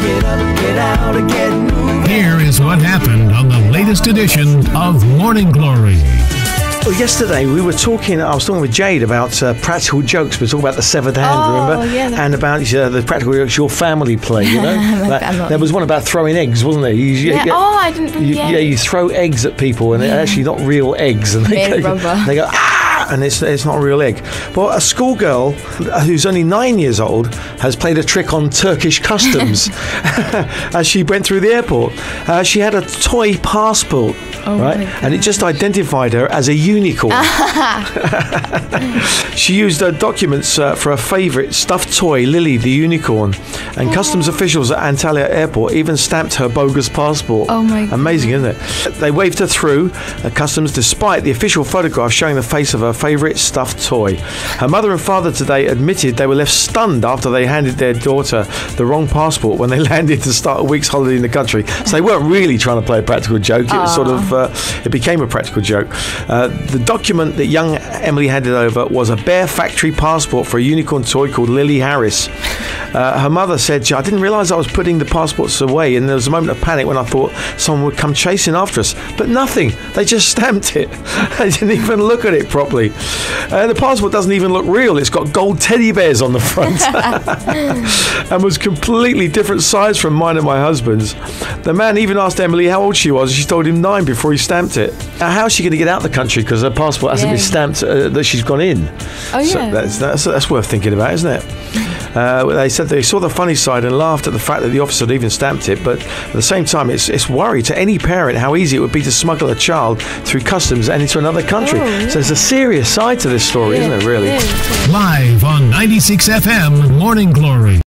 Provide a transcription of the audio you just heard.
Get up, get out, and get moving. Here is what happened on the latest edition of Morning Glory. Well, yesterday we were talking. I was talking with Jade about uh, practical jokes. We were talking about the severed hand, Oh, remember? yeah, the- And about uh, the practical jokes your family play. You know, Like, there was one about throwing eggs, wasn't there? You, you Yeah. get- Oh, I didn't. you, yeah. yeah, you throw eggs at people, and they're actually not real eggs, and they Made go, rubber. they go ah, and it's it's not a real egg. But a schoolgirl who's only nine years old has played a trick on Turkish customs as she went through the airport. Uh, she had a toy passport, Oh right, and it just identified her as a unicorn. She used her documents uh, for her favourite stuffed toy, Lily the unicorn, and customs officials at Antalya Airport even stamped her bogus passport. Oh my. Amazing, isn't it? They waved her through uh, customs despite the official photograph showing the face of her favourite stuffed toy. Her mother and father today admitted they were left stunned after they handed their daughter the wrong passport when they landed to start a week's holiday in the country. So they weren't really trying to play a practical joke. It was sort of, uh, it became a practical joke. Uh, the document that young Emily handed over was a Bear Factory passport for a unicorn toy called Lily Harris. Uh, her mother said, I didn't realise I was putting the passports away, and there was a moment of panic when I thought someone would come chasing after us. But nothing. They just stamped it. they didn't even look at it properly. Uh, the passport doesn't even look real. It's got gold teddy bears on the front and was completely different size from mine and my husband's. The man even asked Emily how old she was, she told him nine before he stamped it. Now, how is she going to get out of the country because her passport hasn't Yeah. been stamped uh, that she's gone in? Oh, So yeah. that's, that's, that's worth thinking about, isn't it? Uh, they said they saw the funny side and laughed at the fact that the officer had even stamped it, but at the same time, it's, it's worry to any parent how easy it would be to smuggle a child through customs and into another country. Oh, yeah. So there's a serious side to this story, isn't it, really? Yeah, it is. Live on 96 FM Morning Glory.